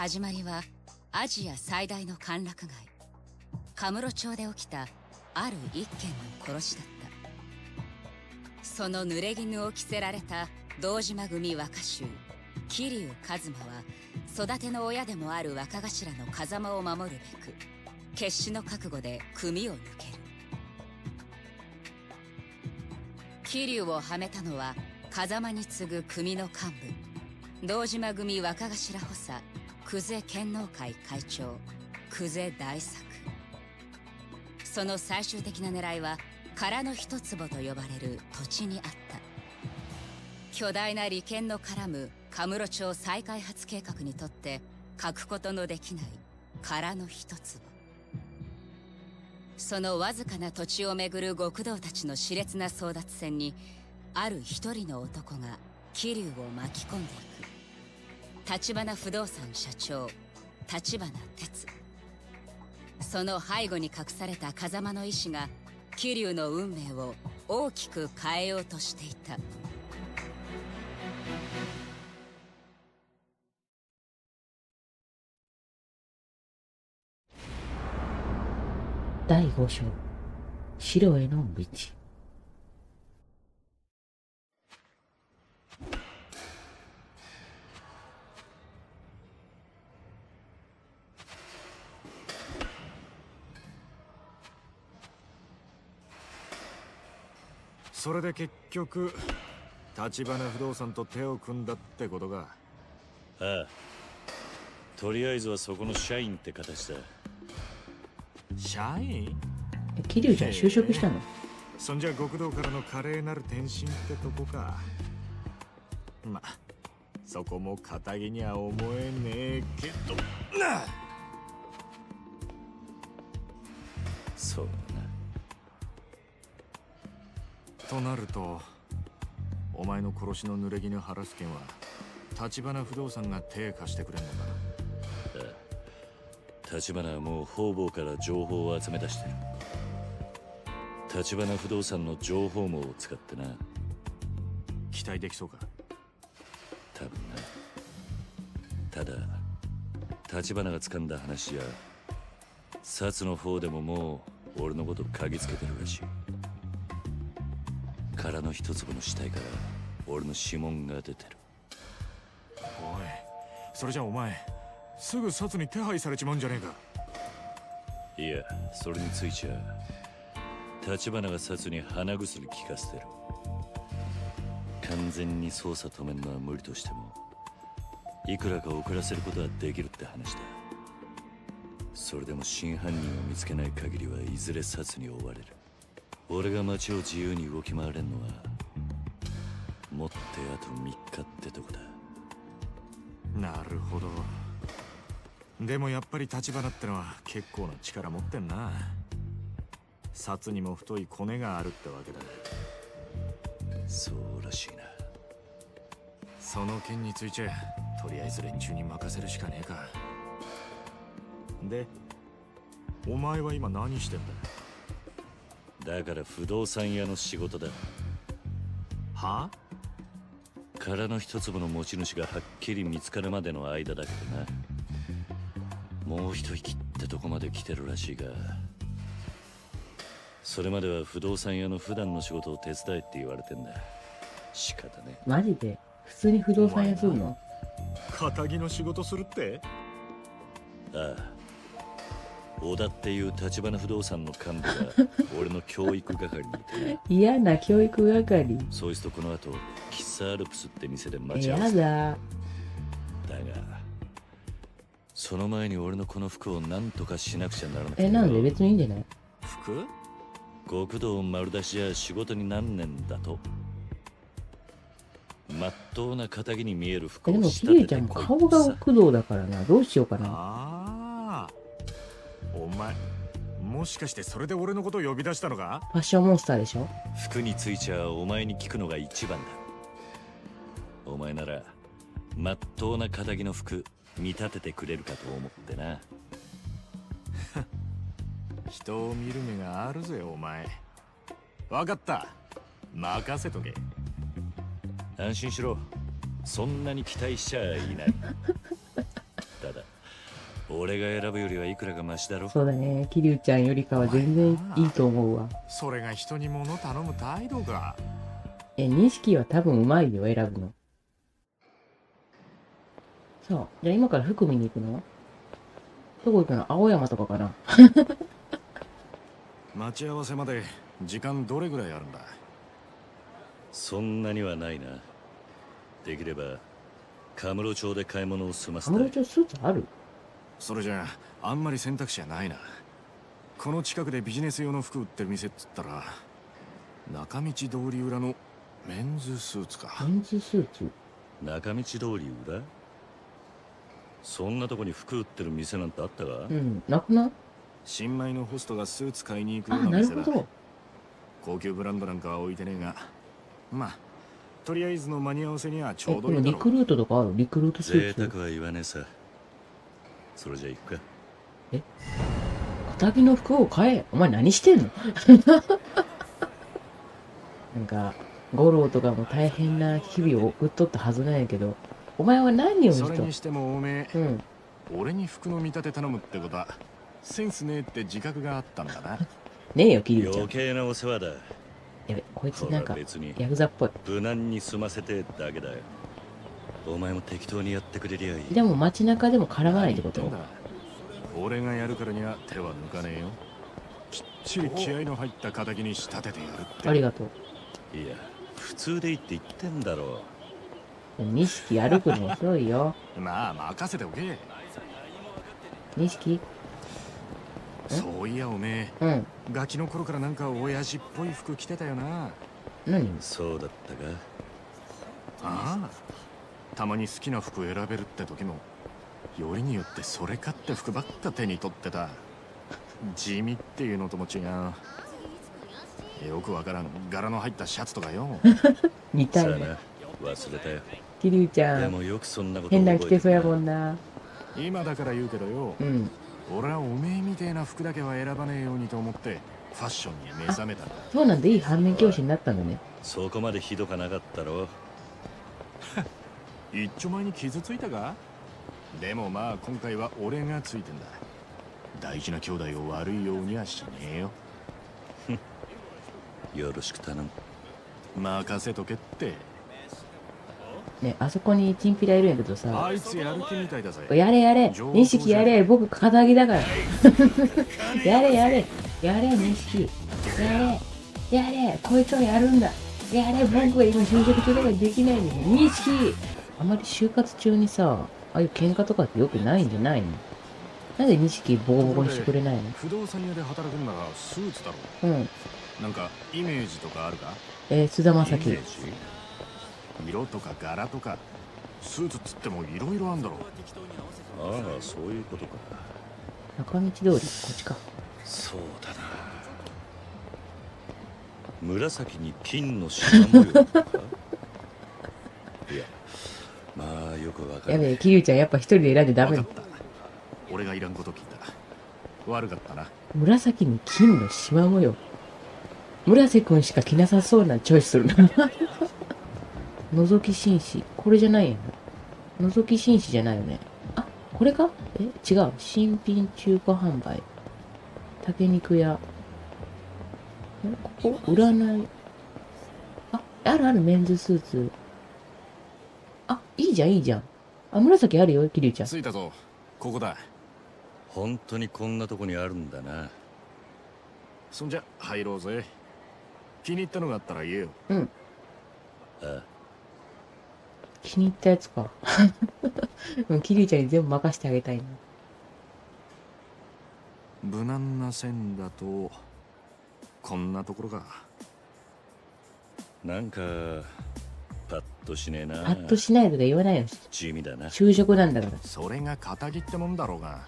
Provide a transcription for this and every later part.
始まりはアジア最大の歓楽街。カムロ町で起きたある一件の殺しだった。その濡れ衣を着せられた堂島組若衆桐生一馬は育ての親でもある若頭の風間を守るべく決死の覚悟で組を抜ける。桐生をはめたのは風間に次ぐ組の幹部堂島組若頭補佐久世剣能会会長久世大作。その最終的な狙いは空の一坪と呼ばれる土地にあった。巨大な利権の絡むカムロ町再開発計画にとって欠くことのできない空の一坪。そのわずかな土地をめぐる極道たちの熾烈な争奪戦にある一人の男が桐生を巻き込んでいく。橘不動産社長橘哲。その背後に隠された風間の意志が桐生の運命を大きく変えようとしていた。第5章白への道。それで結局立花不動産と手を組んだってことか。ああ。とりあえずはそこの社員って形だ。社員？え桐生ちゃん就職したの？そんじゃ極道からの華麗なる転身ってとこか。まそこも堅気には思えねえけど。なそうとなるとお前の殺しの濡れ衣晴らす件は橘不動産が手貸してくれんのか立花はもう方々から情報を集め出してる。立花不動産の情報網を使ってな。期待できそうか？多分な。ただ立花が掴んだ話じゃ薩の方でももう俺のこと嗅ぎつけてるらしい空の一粒の死体から俺の指紋が出てる。おいそれじゃお前すぐ札に手配されちまうんじゃねえか。いやそれについちゃ立花が札に鼻薬効かせてる。完全に捜査止めるのは無理としてもいくらか遅らせることはできるって話だ。それでも真犯人を見つけない限りはいずれ札に追われる俺が街を自由に動き回れんのはもってあと3日ってとこだ。なるほど。でもやっぱり立花ってのは結構な力持ってんな。札にも太いコネがあるってわけだ。そうらしいな。その件についちゃとりあえず連中に任せるしかねえか。でお前は今何してんだ？だから不動産屋の仕事だ。は空の一粒の持ち主がはっきり見つかるまでの間だけどな。もう一息ってとこまで来てるらしいが。それまでは不動産屋の普段の仕事を手伝えって言われてんだ。仕方ねマジで？普通に不動産屋するの？仇の仕事するって？ああ小田っていう立花不動産の幹部が俺の教育係にいてな嫌な教育係。そいつとこの後喫茶アルプスって店で待ち合わやせただ。だがその前に俺のこの服を何とかしなくちゃならなくて。えなんで？別にいいんじゃない？服？極道丸出しじゃ仕事になんねんだと。まっとうな仇に見える服えでもを仕桐生ちゃん顔がってさ工藤だからな。どうしようかな。ああお前もしかしてそれで俺のことを呼び出したのか？ファッションモンスターでしょ？服についちゃお前に聞くのが一番だ。お前ならまっとうな仇の服見立ててくれるかと思ってな。人を見る目があるぜお前。わかった。任せとけ。安心しろ。そんなに期待しちゃいない 俺が選ぶよりはいくらかマシだろ？そうだね。キリュウちゃんよりかは全然いいと思うわ。それが人に物頼む態度かえ、錦は多分うまいよ、選ぶの。そう。じゃあ今から服見に行くの？どこ行くの？青山とかかな？待ち合わせまで時間どれぐらいあるんだ？そんなにはないな。できればカムロ町で買い物を済ませカムたいロ町スーツある？それじゃああんまり選択肢はないな。この近くでビジネス用の服売ってる店っつったら中道通り裏のメンズスーツか。メンズスーツ？中道通り裏？そんなとこに服売ってる店なんてあったか、うん。なくない？新米のホストがスーツ買いに行くあ、ような店だ。なるほど。高級ブランドなんかは置いてねえが。まあとりあえずの間に合わせにはちえ、ょうどいいだろでもリクルートとかある？リクルートスーツ？贅沢は言わねえさそれじゃ行くか肩着の服を買え。お前何してんの？なんか、五郎とかも大変な日々を送っとったはずなんやけど、お前は何をしとそれにしてもおめえうん。俺に服の見立て頼むってことはセンスねえって自覚があったんだな ねえよ、キリちゃん余。計なお世話だやべ、こいつほなんか、ら別にヤクザっぽい。無難に済ませてだけだよお前も適当にやってくれりゃいい。でも街中でも絡まないってこと？俺がやるからには手は抜かねえよ。きっちり気合の入った敵に仕立ててやるって。ありがとう。いや普通でいいって言ってんだろ。錦歩くの遅いよ。まあ任せておけ。錦そういやおめうん。えガキの頃からなんか親父っぽい服着てたよな。何？そうだったか。ああたまに好きな服選べるって時もよりによってそれかって服ばっか手に取ってた。地味っていうのとも違う。よくわからん。柄の入ったシャツとかよ。似たいね。さあな。忘れたよ。キリュウちゃん、でもよくそんなこと変な着てそうや覚もんな。今だから言うけどよ。うん。俺はおめえみてえな服だけは選ばねえようにと思ってファッションに目覚めたそうなんでいい反面教師になったんだね。そこまでひどかなかったろ一丁前に傷ついたか？でもまあ今回は俺がついてんだ。大事な兄弟を悪いようにはしねえよ。よろしく頼む。任せとけって。ね、あそこにチンピラいるんやけどさ、あいつやる気みたいだぜ。やれやれ。錦やれ。僕肩着だから。やれやれ。やれ錦やれ。やれ。こいつはやるんだ。やれ。僕が今就職中だからできないんだよ。錦あまり就活中にさ、ああいう喧嘩とかってよくないんじゃないの？なんで錦ボコボコにしてくれないの？不動産屋で働くんならスーツだろう。ん。なんかイメージとかあるか？えー、菅田将暉。イメー。ジ？色とか柄とか？スーツっつってもいろいろあんだろああそういうことか。中道通り、こっちか。そうだな。紫に金の縞模様か？いやまあよくわかるやべえ、キリュウちゃんやっぱ一人で選んでダメわかった俺がいらんこと聞いた悪かったな紫に金の縞模様。村瀬くんしか着なさそうなチョイスするな。覗き紳士。これじゃないやな。覗き紳士じゃないよね。あ、これか？え違う。新品中古販売。竹肉屋。えここ？占い。あ、あるあるメンズスーツ。あ、いいじゃんいいじゃん。あ、紫あるよ、キリュウちゃん。着いたぞここだ本当にこんなとこにあるんだなそんじゃ入ろうぜ気に入ったのがあったら言えようん。あ気に入ったやつか。うんキリュウちゃんに全部任せてあげたいな。無難な線だとこんなところかなんかとしねえな。パッとしないとか言わないよ。地味だな。就職なんだから。それが仇ってもんだろうが。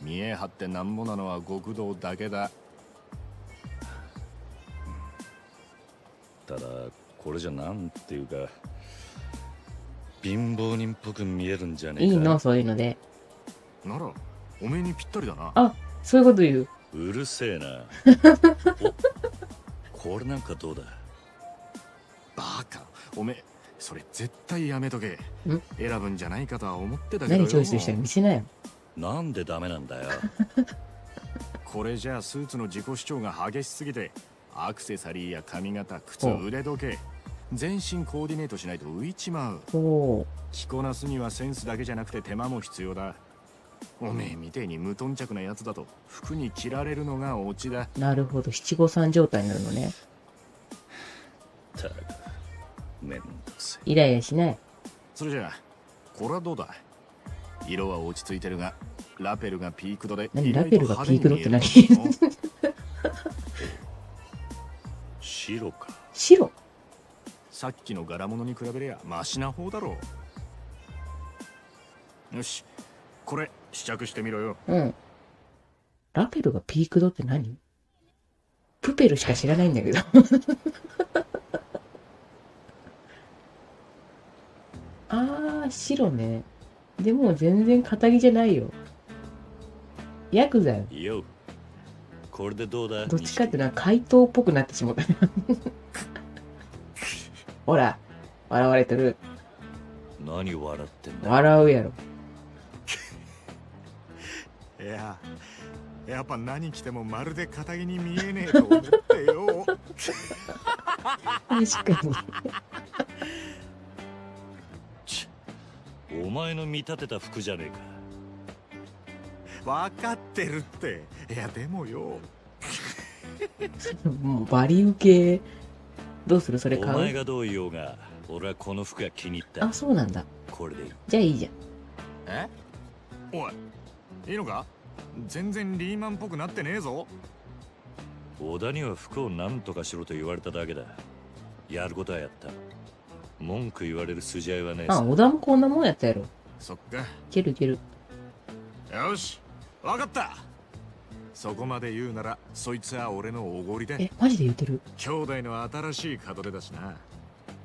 見え張ってなんぼなのは極道だけだ。ただこれじゃなんていうか貧乏人っぽく見えるんじゃねえか。いいのそういうので。ならおめえにぴったりだな。あ、そういうこと言う。うるせえな。おこれなんかどうだ？バカ。おめえそれ絶対やめとけ。ん。選ぶんじゃないかとは思ってたけどよ。何チョイスしたら見せなよ。なんでダメなんだよ。これじゃあスーツの自己主張が激しすぎてアクセサリーや髪型靴う。ん腕時計全身コーディネートしないと浮いちまう。お着こなすにはセンスだけじゃなくて手間も必要だ。おめえみてえに無頓着なやつだと服に着られるのがオチだ。ーなるほど。七五三状態になるのね。たく。めんどくせイライラしない？それじゃあこれはどうだ？色は落ち着いてるがラペルがピーク度で何？ラペルがピーク度って何？白か。白？さっきの柄物に比べりゃマシな方だろう。よしこれ試着してみろよ。うん。ラペルがピークドって何？プペルしか知らないんだけど。あー、白ね。でも全然肩着じゃないよ。ヤクザよ。よこれでどうだ？どっちかっていうと怪盗っぽくなってしまった。ほら、笑われてる。何笑ってんだ？笑うやろ。いややっぱ何着てもまるで肩着に見えねえと思ってよ 確かに。ちお前の見立てた服じゃねえか。分かってるって。いやでもよ。もうバリ受け。どうするそれお買う？前がどう言おうが俺はこの服が気に入った。あ、そうなんだ。これでいい。じゃあいいじゃん。え？おいいいのか？全然リーマンっぽくなってねえぞ。小田には服を何とかしろと言われただけだ。やることはやった文句言われる筋合いはねえあ、さ小田もこんなもんやったやろ。いそっかけるいける。よし分かったそこまで言うならそいつは俺のおごりでえ、マジで言ってる？兄弟の新しい門出だしな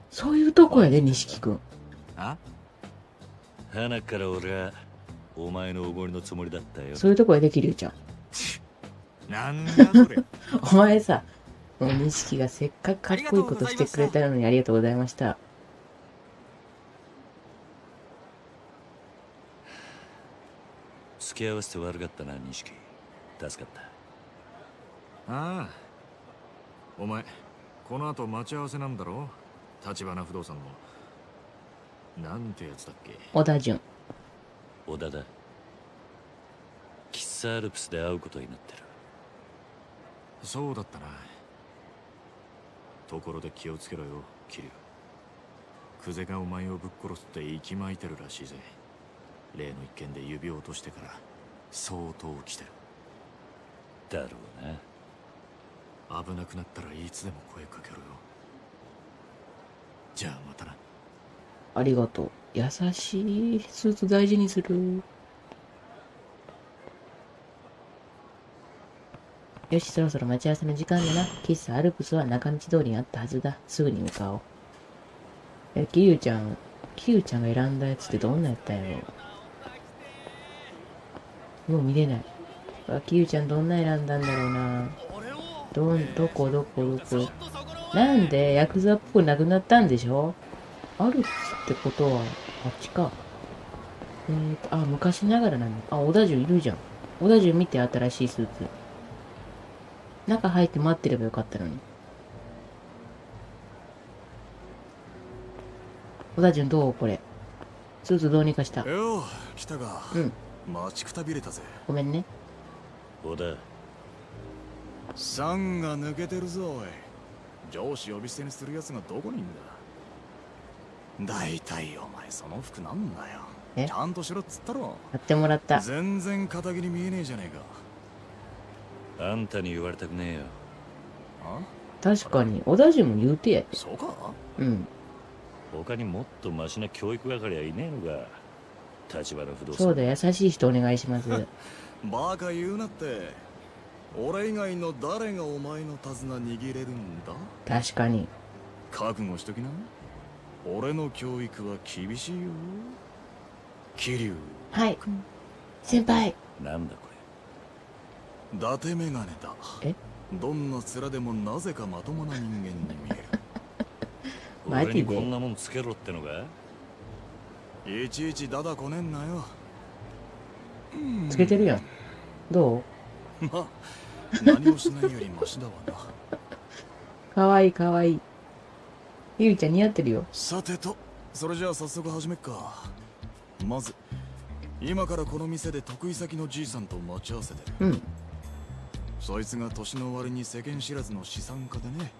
そういうとこやで、錦くん。あ？花から俺はお前のおごりのつもりだったよそういうとこやで、桐生ちゃん。なんだそれ お前さ、もう錦がせっかくかっこいいことしてくれたのにありがとうございました。付き合わせて悪かったな錦助かった。ああお前この後待ち合わせなんだろ？立花不動産の。なんてやつだっけ？小田淳。小田だ。喫茶アルプスで会うことになってる。そうだったな。ところで気をつけろよ桐生久世がお前をぶっ殺すって息巻いてるらしいぜ例の一件で指を落としてから相当来てるだろうな危なくなったらいつでも声かけろよじゃあまたなありがとう。優しい。スーツ大事にする。よし、そろそろ待ち合わせの時間だな。喫茶アルプスは中道通りにあったはずだ。すぐに向かおう。え、桐生ちゃん、桐生ちゃんが選んだやつってどんなやったんやろもう見れない。あ、桐生ちゃんどんな選んだんだろうな。どん、どこどこどこ。なんでヤクザっぽくなくなったんでしょ？アルプスってことは、あっちか。えーと、あ、昔ながらなんだ。あ、小田潤いるじゃん。小田潤見て、新しいスーツ。中入って待ってればよかったのに。小田潤どう？これ。スーツどうにかした？よう来たかうん。待ちくたびれたぜ。ごめんね。小田酸が抜けてるぞおい。上司呼び捨てにする奴がどこにいんだ。大体お前その服なんだよ。え？ちゃんとしろっつったろ。買ってもらった。全然肩着に見えねえじゃねえか。あんたに言われたくねえよ。あ？確かに、小田潤も言うてや。で。そうか？うん。他にもっとマシな教育係はいねえのか立花不動産。そうだ、優しい人お願いします。バカ言うなって。俺以外の誰がお前の手綱握れるんだ？確かに。覚悟しときな。俺の教育は厳しいよ。桐はい。先輩。なんだこ生伊達メガネだ。え？どんな面でもなぜかまともな人間に見える。れマジで？俺にこんなもんつけろってのか？いちいちダダこねんなよつけてるやん。どう？まあ何もしないよりマシだわなかわいいかわいい。ゆりちゃん似合ってるよ。さてとそれじゃあ早速始めっかまず今からこの店で得意先のじいさんと待ち合わせてるうん。そいつが年の終わりに世間知らずの資産家でね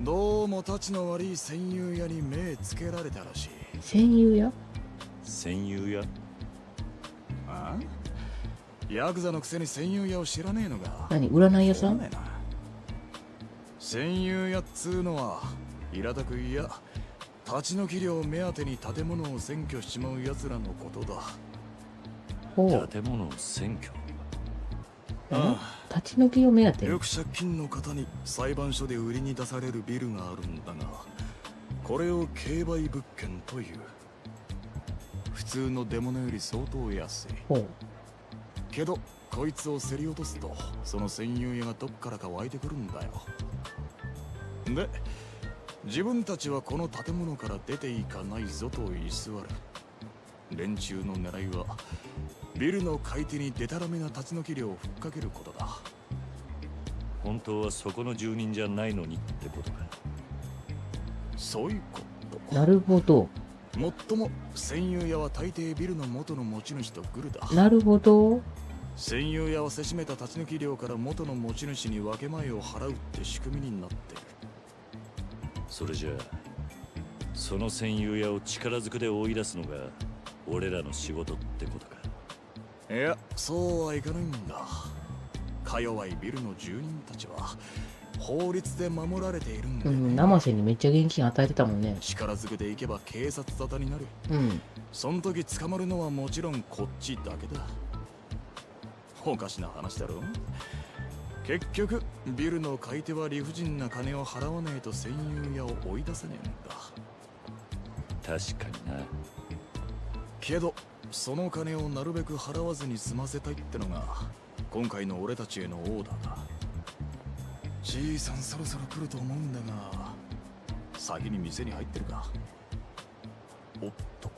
どうも立ちの悪い戦友屋に目つけられたらしい戦友や戦友や？あ？あヤクザのくせに戦友屋を知らねえのが？何占い屋さん？戦友屋っつうのは平たく言や立ち退き料目当てに建物を占拠しちまう奴らのことだ。ほう。建物を占拠？あ立ち退きを目当て？によく借金の方に裁判所で売りに出されるビルがあるんだがこれを競売物件という普通の出物より相当安い。ほう。けどこいつを競り落とすとその占有屋がどっからか湧いてくるんだよ。で自分たちはこの建物から出ていかないぞと居座る。連中の狙いはビルの買い手にデタラメな立ち退き料をふっかけることだ。本当はそこの住人じゃないのにってことか。そういうこと。なるほど。もっとも占有屋は大抵ビルの元の持ち主とグルだ。なるほど。占有屋はせしめた立ち退き料から元の持ち主に分け前を払うって仕組みになってる。それじゃあその戦友屋を力ずくで追い出すのが俺らの仕事ってことか？いやそうはいかないんだ。か弱いビルの住人たちは法律で守られているんで、うん、生瀬にめっちゃ現金与えてたもんね。力ずくで行けば警察沙汰になる。うん。そん時捕まるのはもちろんこっちだけだ。おかしな話だろ。結局ビルの買い手は理不尽な金を払わねえと占有屋を追い出せねえんだ。確かにな。けどその金をなるべく払わずに済ませたいってのが今回の俺たちへのオーダーだじいさんそろそろ来ると思うんだが。先に店に入ってるか。おっと。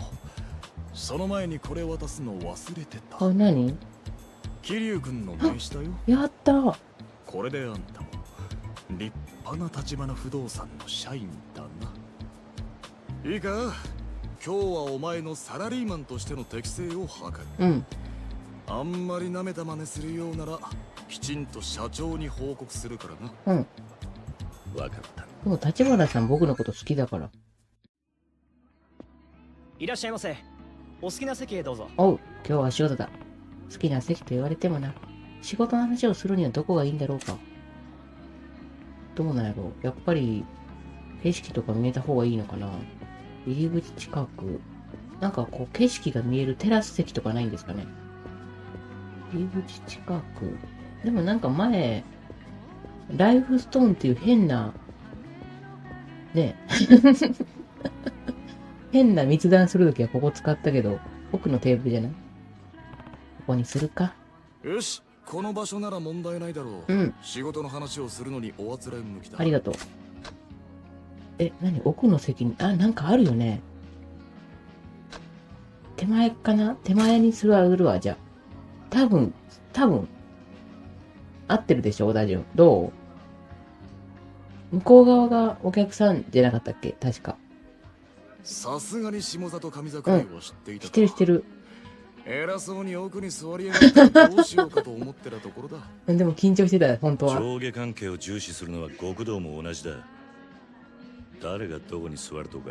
その前にこれ渡すの忘れてた。あ、何？桐生君の名刺だよ。やった。これであんたも立派な立花不動産の社員だな。いいか？今日はお前のサラリーマンとしての適性を図る。うん。あんまり舐めた真似するようならきちんと社長に報告するからなうん。分かったでも、立花さん僕のこと好きだから。いらっしゃいませお好きな席へどうぞおう、今日は仕事だ。好きな席と言われてもな。仕事の話をするにはどこがいいんだろうか。どうなんやろう。やっぱり、景色とか見えた方がいいのかな。入り口近く。なんかこう、景色が見えるテラス席とかないんですかね。入り口近く。でもなんか前、ライフストーンっていう変な、ね 変な密談するときはここ使ったけど、奥のテーブルじゃない？ここにするか？よしこの場所なら問題ないだろう、うん。仕事の話をするのにおあつらい向きだありがとう。え、何？奥の席に、あ、なんかあるよね。手前かな？手前にするあるわ、じゃあ。多分、多分、合ってるでしょ、大丈夫。どう？向こう側がお客さんじゃなかったっけ？確か。さすがに下里上桜井を知っていたか、知ってる知ってる。偉そうに奥に座りやがってどうしようかと思ってたところだ でも緊張してた、本当は。上下関係を重視するのは極道も同じだ誰がどこに座るとか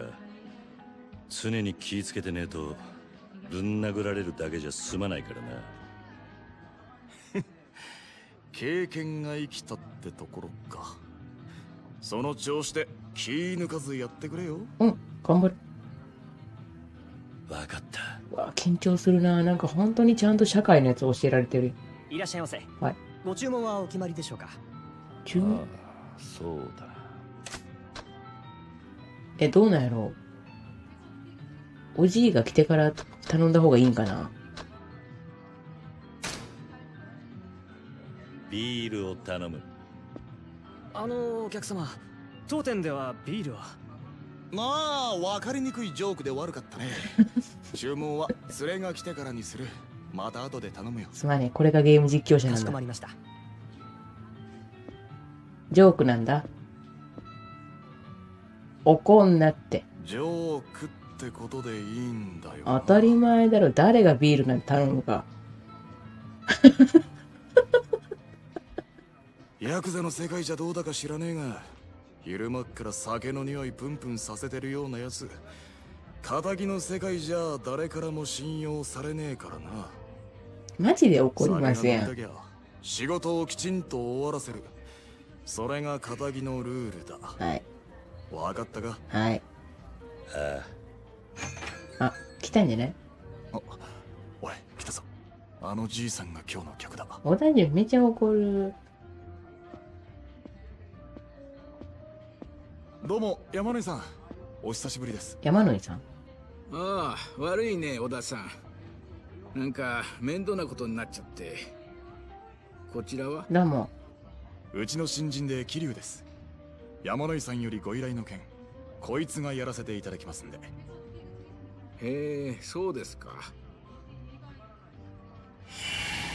常に気ぃつけてねえとぶん殴られるだけじゃ済まないからな経験が生きたってところか。その調子で気抜かずやってくれよ。うん、頑張る。分かった。うわ、緊張するな。なんか本当にちゃんと社会のやつ教えられてる。いらっしゃいませ。はい。ご注文はお決まりでしょうか？中ああそうだ。え、どうなんやろう。おじいが来てから頼んだ方がいいんかなビールを頼むあのお客様当店ではビールはまあ分かりにくいジョークで悪かったね 注文は連れが来てからにするまた後で頼むよすまねえ。これがゲーム実況者なんだ。りましたジョークなんだ？怒んなって。ジョークってことでいいんだよ当たり前だろ。誰がビールなんて頼むか。ヤクザの世界じゃどうだか知らねえが昼間っから酒の匂いプンプンさせてるようなやつ仇の世界じゃ誰からも信用されねえからな。マジで怒りますやん。仕事をきちんと終わらせる。それが仇のルールだ。はい。わかったか？はい。ああ、来たんじゃない？おい来たぞ。あのじいさんが今日の客だ。小田順めちゃ怒る。どうも山根さん。お久しぶりです。山野井さん？ああ悪いね小田さん。なんか面倒なことになっちゃって。こちらは？どうも。うちの新人で桐生です。山野井さんよりご依頼の件こいつがやらせていただきますんで。へえそうですか。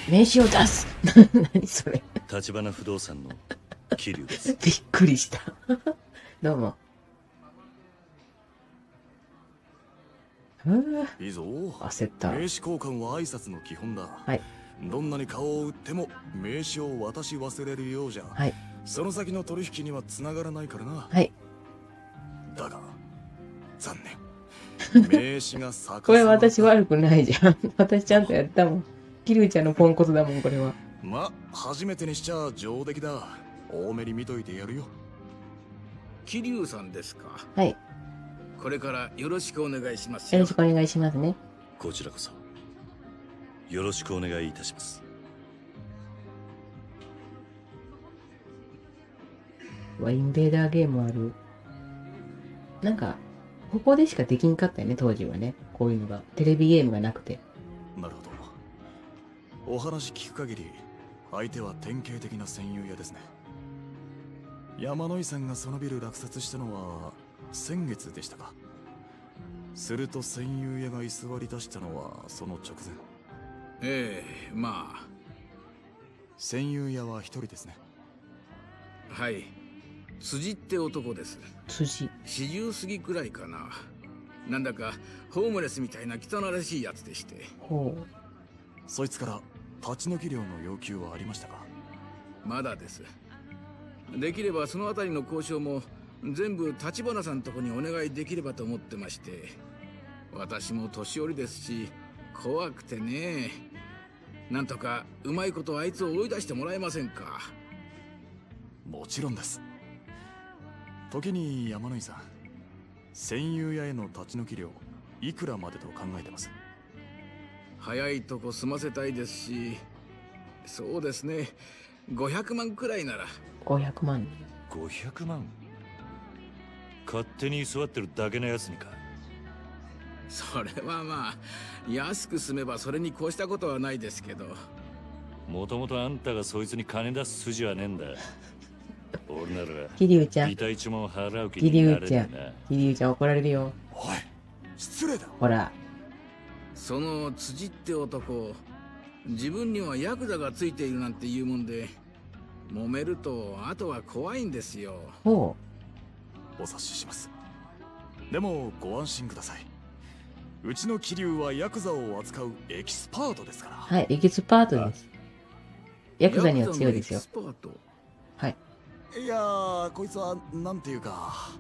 名刺を出す。何それ。あ立花不動産の桐生です。びっくりした。どうも。いいぞ焦った。名刺交換は挨拶の基本だはい。どんなに顔を売っても名刺を渡し忘れるようじゃ、はい。その先の取引には繋がらないからなはい。だが残念 名刺が逆これ私悪くないじゃん。私ちゃんとやったもん。キルちゃんのポンコツだもん、これは。ま初めてにしちゃ上出来だ多めに見といてやるよ桐生さんですか？はい。これからよろしくお願いしますよよろしくお願いしますね。こちらこそよろしくお願いいたしますワインベーダーゲームある。なんか、ここでしかできんかったよね、当時はね。こういうのが。テレビゲームがなくて。なるほどお話聞く限り相手は典型的な戦友屋ですね山野井さんがそのビル落札したのは先月でしたか？すると戦友屋が居座り出したのはその直前。ええま戦友屋は一人ですね。あはい。辻って男です。辻。40過ぎくらいかな。なんだかホームレスみたいな汚らしいやつでして。ほう。そいつから立ち退き料の要求はありましたか？まだですできればそのあたりの交渉も全部立花さんとこにお願いできればと思ってまして。私も年寄りですし怖くてね。なんとかうまいことあいつを追い出してもらえませんか。もちろんです。時に山野井さん戦友屋への立ち退き料いくらまでと考えてます？早いとこ済ませたいですしそうですね500万くらいなら500万。500万？勝手に居座ってるだけのやつにかそれはまあ安く済めばそれに越したことはないですけどもともとあんたがそいつに金出す筋はねえんだ俺ならキリュウちゃんビ。タ一も払う気キになリュウちゃんれねえな。キリュウちゃん怒られるよ。おい失礼だほら。その辻って男自分にはヤクザがついているなんて言うもんで揉めるとあとは怖いんですよほお察ししますでもご安心くださいうちの桐生はヤクザを扱うエキスパートですからう。はい。エキスパートです。ヤクザには強いですよヤ。クザのエキスパート？はい。いやーこいつはなんていうか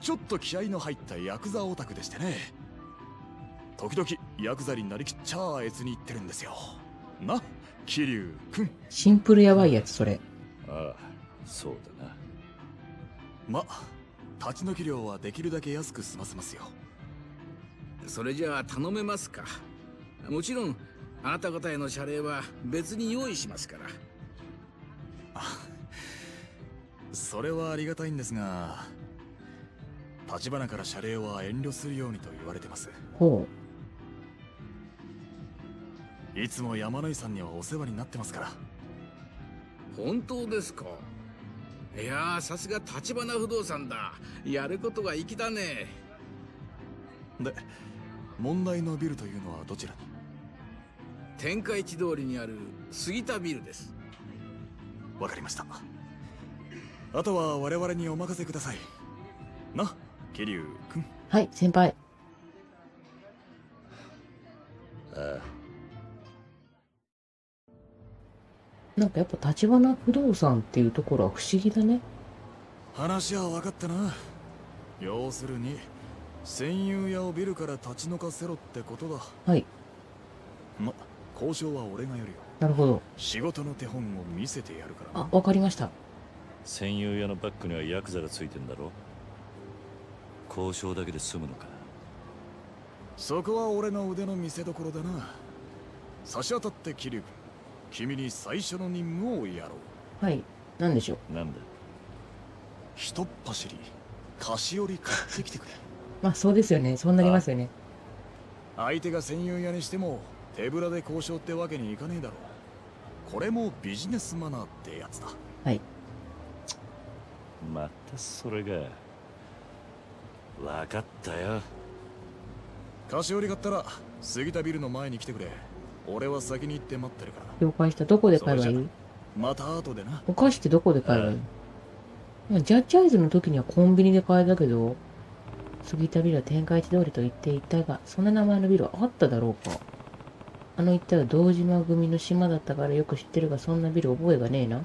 ちょっと気合の入ったヤクザオタクでしてね時々ヤクザになりきっちゃあ悦に入ってるんですよ。な桐生くん。シンプルやばいやつ、それ。ああそうだな。ま立ち退き料はできるだけ安く済ませますよ。それじゃあ頼めますか。もちろんあなた方への謝礼は別に用意しますから。それはありがたいんですが立花から謝礼は遠慮するようにと言われてます。ほいつも山野井さんにはお世話になってますから。本当ですか？いやーさすが立花不動産だ。やることが粋だね。で問題のビルというのはどちらに？天下一通りにある杉田ビルです。わかりました。あとは我々にお任せください。な桐生君はい、先輩。あなんかやっぱ立花不動産っていうところは不思議だね。話は分かったな。要するに戦友屋をビルから立ち退かせろってことだ。はい、ま交渉は俺がやるよ。なるほど。仕事の手本を見せてやるからな。あ、わかりました。戦友屋のバックにはヤクザがついてんだろ。交渉だけで済むのか。そこは俺の腕の見せ所だな。差し当たって桐生君君に最初の任務をやろう。はい、なんでしょう？なんだ？ひとっ走り菓子折り買ってきてくれ。まあそうですよね。そうなりますよね。相手が戦友屋にしても手ぶらで交渉ってわけにいかねえだろう。これもビジネスマナーってやつだ。はい。またそれが。分かったよ。菓子折り買ったら杉田ビルの前に来てくれ俺は先に行って待ってるから了解した。どこで買えばい？いまた後でなお菓子ってどこで買えばいい？まあジャッジアイズの時にはコンビニで買えたけど、杉田ビルは天下一通りと言っていたが、そんな名前のビルはあっただろうか？あの一帯は堂島組の島だったからよく知ってるが、そんなビル覚えがねえな？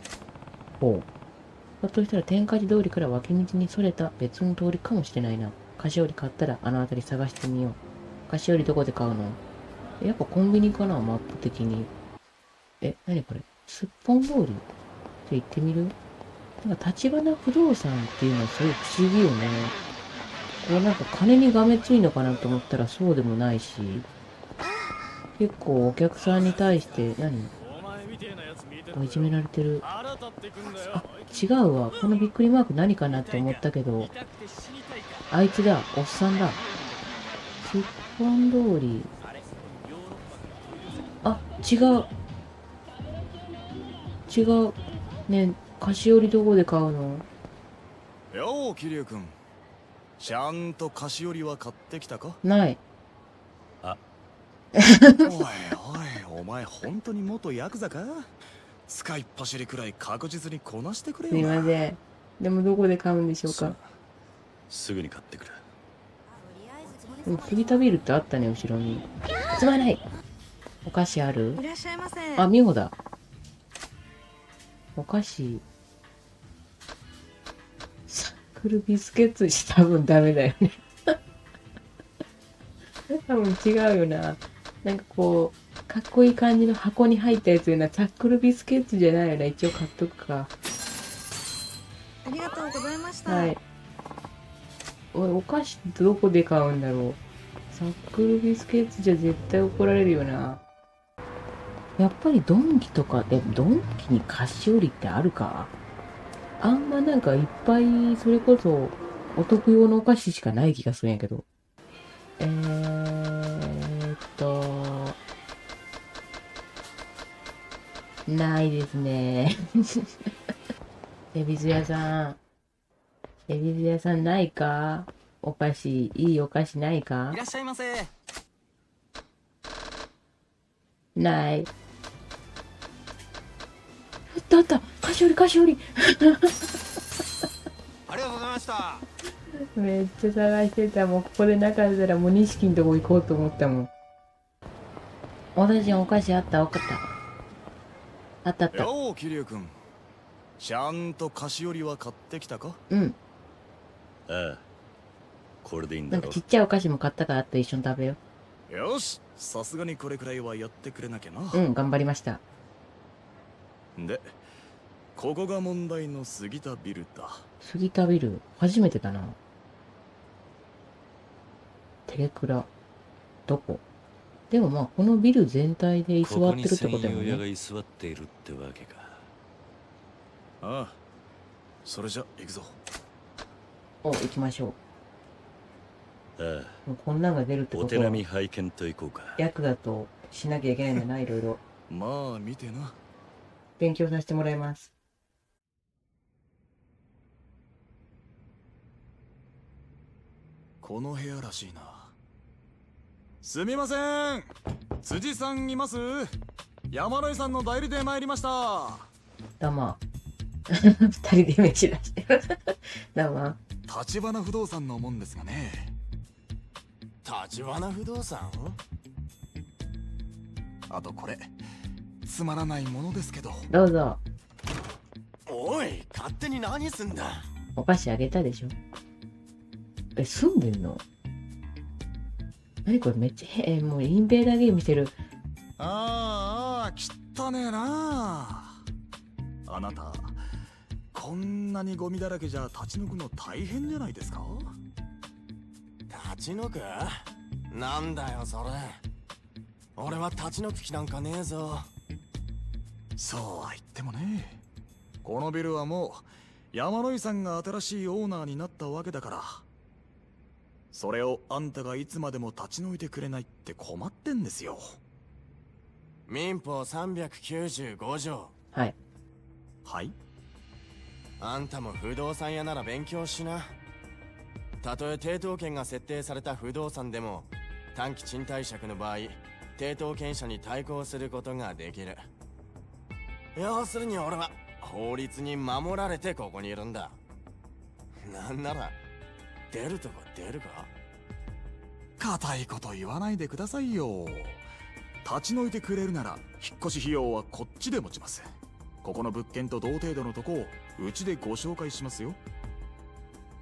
ほう。だとしたら天下一通りから脇道にそれた別の通りかもしれないな。菓子折り買ったらあの辺り探してみよう。菓子折りどこで買うの？やっぱコンビニかなマップ的に。え、なにこれ？すっぽん通りって行ってみる？なんか、立花不動産っていうのはすごい不思議よね。これなんか金にがめついのかなと思ったらそうでもないし、結構お客さんに対して、何？こういじめられてる。あ、違うわ。このびっくりマーク何かなって思ったけど、あいつだ。おっさんだ。すっぽん通り。あ、違う。違う。ねえ、菓子折りどこで買うの？よう桐生君ちゃんと菓子折りは買ってきたか？ない。おいおいお前本当に元ヤクザか？使いっ走りくらい確実にこなしてくれすいよなません。でもどこで買うんでしょうか？すぐに買ってくるでも杉田ビールってあったね、後ろに。すまないお菓子ある？いらっしゃいませ。あ、ミホだ。お菓子。サックルビスケッツし多分ダメだよね。多分違うよな。なんかこう、かっこいい感じの箱に入ったやつよな。サックルビスケッツじゃないよな。一応買っとくか。ありがとうございました。はい。おい、お菓子ってどこで買うんだろう。サックルビスケッツじゃ絶対怒られるよな。やっぱりドンキとか、え、ドンキに菓子折りってあるか？あんまなんかいっぱい、それこそ、お得用のお菓子しかない気がするんやけど。えーっと、ないですね。エビズ屋さん。エビズ屋さんないか？お菓子、いいお菓子ないか？いらっしゃいませ。ない。あったあった菓子折り菓子折りありがとうございました。めっちゃ探してた。もうここでなかったらもう錦のとこ行こうと思ったもん。私お菓子あった？わかった。あったあった。よう桐生君ちゃんと菓子折りは買ってきたか？うん。ああこれでいいんだろなんかちっちゃいお菓子も買ったからあと一緒に食べよよしさすがにこれくらいはやってくれなきゃな、う。うん、頑張りました。でここが問題の杉田ビルだ杉田ビル、初めてだな。テレクラ。どこ？でもまあ、このビル全体で居座ってるってことだよここに戦友屋がね。居座っているってわけかああそれじゃ行くぞお、行きましょあう。もうこんなんが出るってあおことは手並み、拝見と行こうか役だとしなきゃいけないんだな、いろいろ。まあ見てな勉強させてもらいます。この部屋らしいな。すみません。辻さんいます？山野井さんの代理で参りました。どうも。二人で飯出してる。どうも。立花不動産のもんですがね。立花不動産？あとこれ。つまらないものですけど。どうぞ。おい勝手に何すんだ？お菓子あげたでしょえ、住んでんの？何これめっちゃへえ、もうインベーダーゲームしてる。ああ汚ねえな。あなたこんなにゴミだらけじゃ立ち退くの大変じゃないですか？立ち退く？なんだよそれ。俺は立ち退く気なんかねえぞ。そうは言ってもね。このビルはもう山野井さんが新しいオーナーになったわけだからそれをあんたがいつまでも立ち退いてくれないって困ってんですよ。民法395条。はい。はい。あんたも不動産屋なら勉強しな。たとえ抵当権が設定された不動産でも短期賃貸借の場合抵当権者に対抗することができる。要するに俺は法律に守られてここにいるんだ。なんなら出るとこ出るか？固いこと言わないでくださいよ。立ち退いてくれるなら引っ越し費用はこっちで持ちます。ここの物件と同程度のとこをうちでご紹介しますよ。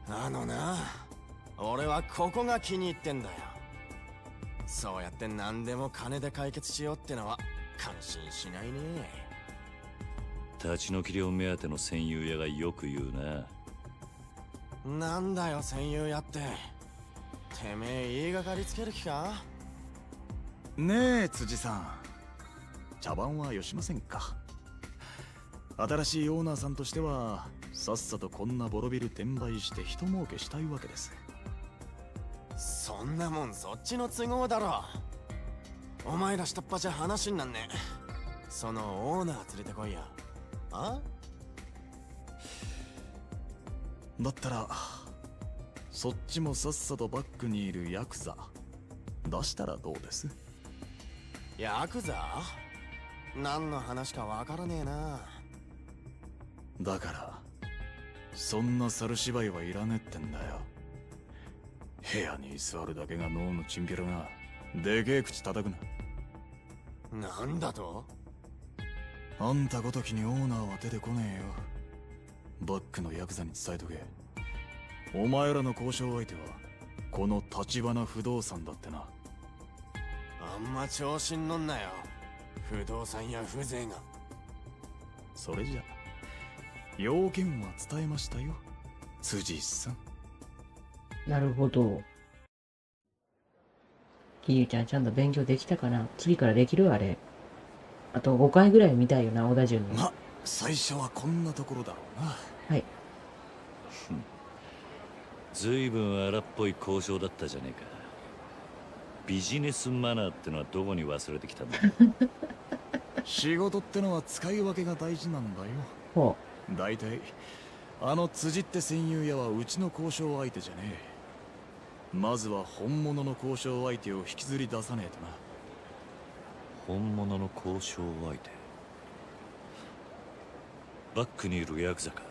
あのな俺はここが気に入ってんだよ。そうやって何でも金で解決しようってのは感心しないね。立ち退き料目当ての戦友屋がよく言うななんだよ戦友やって。てめえ言いがかりつける気か？ねえ辻さん。茶番はよしませんか？新しいオーナーさんとしてはさっさとこんなボロビル転売して人儲けしたいわけです。そんなもんそっちの都合だろ。お前ら下っ端じゃ話になんねえ。そのオーナー連れてこいよあ？だったらそっちもさっさとバックにいるヤクザ。出したらどうです？ヤクザ？何の話かわからねえな。だからそんな猿芝居はいらねえってんだよ。部屋に居座るだけが脳のチンピラがでけえ口叩くな。なんだと？あんたごときにオーナーは出てこねえよクのヤクザに伝えとけ。お前らの交渉相手はこの立花不動産だってな。あんま調子に乗んなよ。不動産や風情が。それじゃ要件は伝えましたよ。辻さん。なるほど。キリちゃんちゃんと勉強できたかな？次からできるあれ。あと5回ぐらい見たいよな、小田順の。ま最初はこんなところだろうなはい。ずいぶん荒っぽい交渉だったじゃねえか。ビジネスマナーってのはどこに忘れてきたんだ？仕事ってのは使い分けが大事なんだよ。ほ大体あの辻って戦友屋はうちの交渉相手じゃねえ。まずは本物の交渉相手を引きずり出さねえとな。本物の交渉相手。バックにいるヤクザか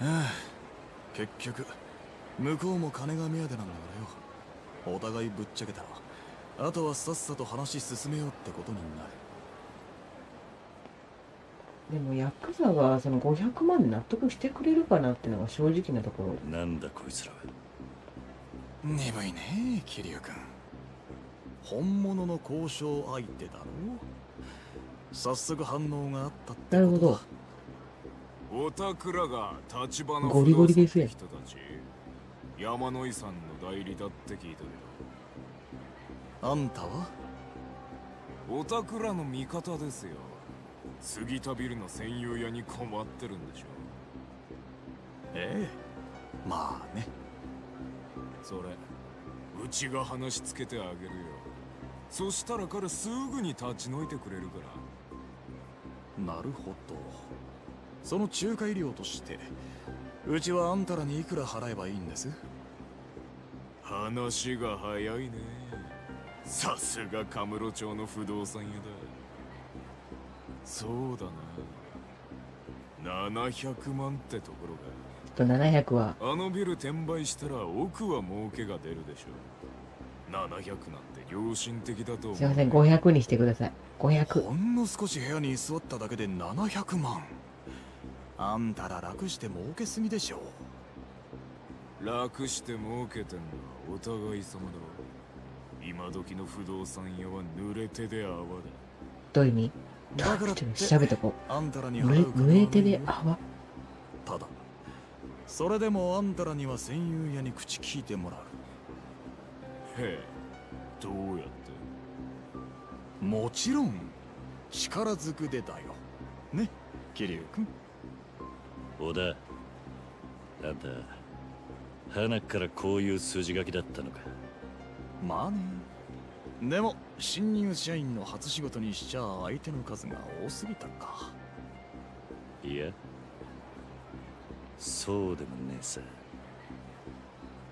結局向こうも金が目当てなんだからよお互いぶっちゃけたらあとはさっさと話進めようってことになるう。でも、ヤクザがその500万で納得してくれるかなってのが正直なところ。なんだこいつらは鈍いね桐生君本物の交渉相手だろ早速反応があったってなるほど。おたくらが立花ゴリゴリですよ人たち山野井さんの代理だって聞いたけあんたは？どおたくらの味方ですよ。杉田ビルの専用屋に困ってるんでしょ。ええ。まあね。それうちが話つけてあげるよ。そしたら彼すぐに立ち退いてくれるから。なるほどその仲介料としてうちはあんたらにいくら払えばいいんです？話が早いね。さすがカムロ町の不動産屋だ。そうだな。700万ってところと700は？があのビル転売したら奥は儲けが出るでしょ700なんて良心的だと思う。すいません500にしてください。500ほんの少し部屋に居座っただけで700万あんたら楽して儲けすぎでしょ楽して儲けてんのはお互い様だろ。今時の不動産屋は濡れ手で泡だ。どういう意味？だからちょっと調べとこあんたらに濡れ手で泡？ただそれでもあんたらには戦友屋に口聞いてもらう。へえどうやって？もちろん力ずくでだよ。ね桐生君小田あんた花からこういう筋書きだったのか。まあね。でも新入社員の初仕事にしちゃ相手の数が多すぎたか。いやそうでもねえさ。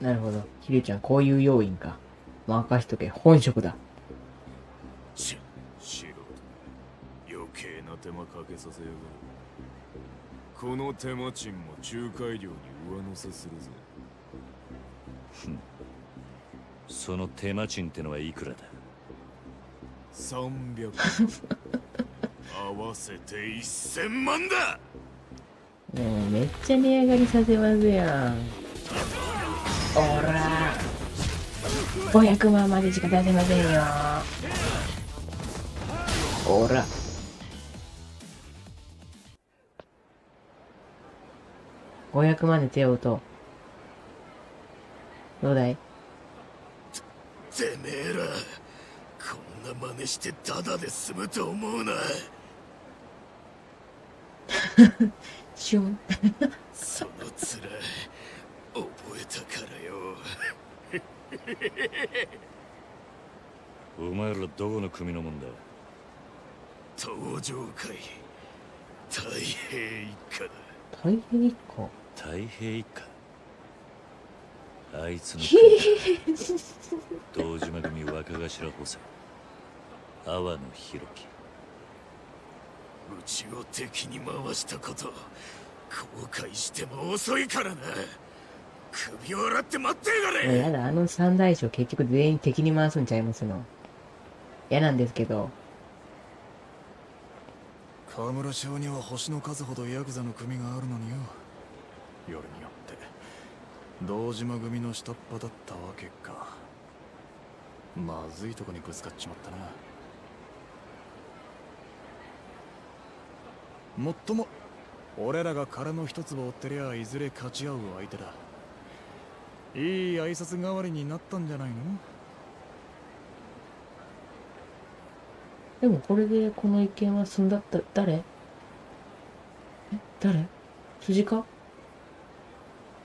なるほど。ひるちゃんこういう要因か。任しとけ。本職だ。ち素人余計な手間かけさせやがるこの手間賃も仲介料に上乗せするぜ。その手間賃ってのはいくらだ？300合わせて1000万だ。もうめっちゃ値上がりさせますやん。おら500万までしか出せませんよ。おら500万で手を打とう。どうだい？てめえらこんな真似してタダで済むと思うな。シュン。その面覚えたからよ。お前らどこの組のもんだ？登場会太平一家だ。大変一個太平一家あいつの堂島組若頭補佐阿波野弘樹。うちを敵に回したこと後悔しても遅いからな。首を洗って待ってやがれ。やだ、あの三大将結局全員敵に回すんちゃいますの。嫌なんですけど。河村町には星の数ほどヤクザの組があるのによ夜によって。堂島組の下っ端だったわけか。まずいとこにぶつかっちまったな。もっとも俺らが殻の一粒を追ってりゃいずれ勝ち合う相手だ。いい挨拶代わりになったんじゃないの？でもこれでこの一件は済んだった、誰？え？誰？辻か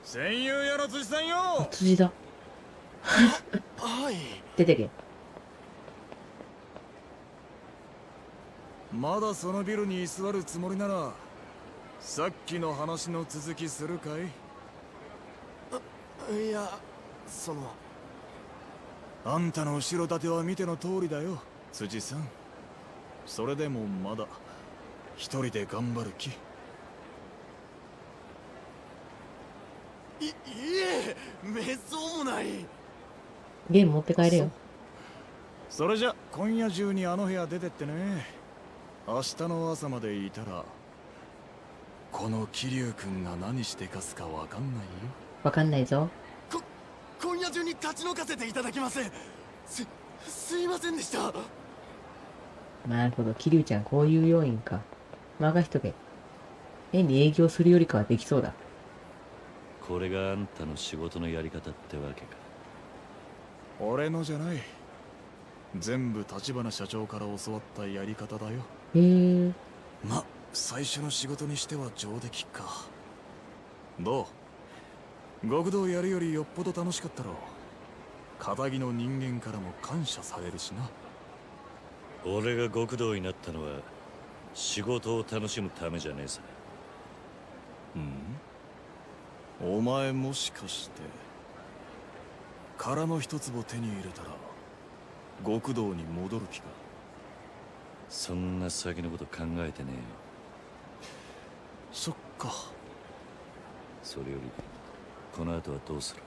戦友屋の辻さんあよ、辻だ。はい。出てけ。まだそのビルに居座るつもりならさっきの話の続きするかい？いやその。あんたの後ろ盾は見ての通りだよ辻さん。それでもまだ一人で頑張る気いいえめっそうもないゲーム持って帰れよ。それじゃ今夜中にあの部屋出てってね明日の朝までいたらこの桐生君が何してかすかわかんない？よわかんないぞ。今夜中に立ち退かせていただきますすすいませんでしたなるほど。桐生ちゃんこういう要因か。任しとけ。変に営業するよりかはできそうだ。これがあんたの仕事のやり方ってわけか。俺のじゃない。全部立花社長から教わったやり方だよ。へえ。ま最初の仕事にしては上出来か。どう？極道やるよりよっぽど楽しかったろ片木の人間からも感謝されるしな。俺が極道になったのは仕事を楽しむためじゃねえさお前もしかして殻の一粒手に入れたら極道に戻る気か？そんな先のこと考えてねえよ。そっか。それよりこの後はどうする？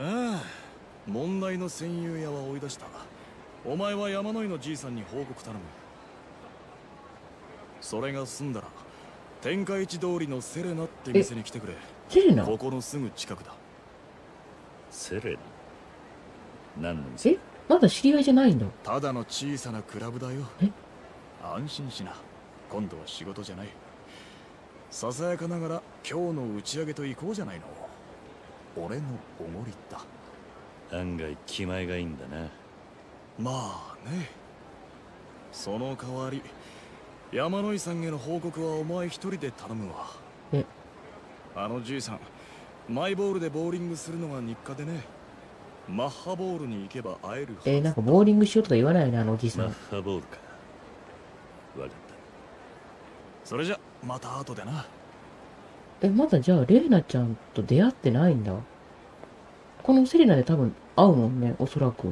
ああ問題の戦友屋は追い出した。お前は山野井のじいさんに報告頼む。それが済んだら天下一通りのセレナって店に来てくれ。セレナ？ここのすぐ近くだ。セレナ？何の店？えまだ知り合いじゃないんだ。ただの小さなクラブだよ。え？安心しな。今度は仕事じゃない。ささやかながら今日の打ち上げと行こうじゃないの。俺のおごりだ。案外気前がいいんだな。まあね。その代わり山野井さんへの報告はお前一人で頼むわ。え？あのじいさんマイボールでボーリングするのが日課でね。マッハボールに行けば会えるえーなんかボーリングしようとか言わないよね、あのおじいさん。マッ。ハボールか。わかっそれじゃまた後でな。え、まだじゃあ、レイナちゃんと出会ってないんだ。このセレナで多分会うもんね、おそらく。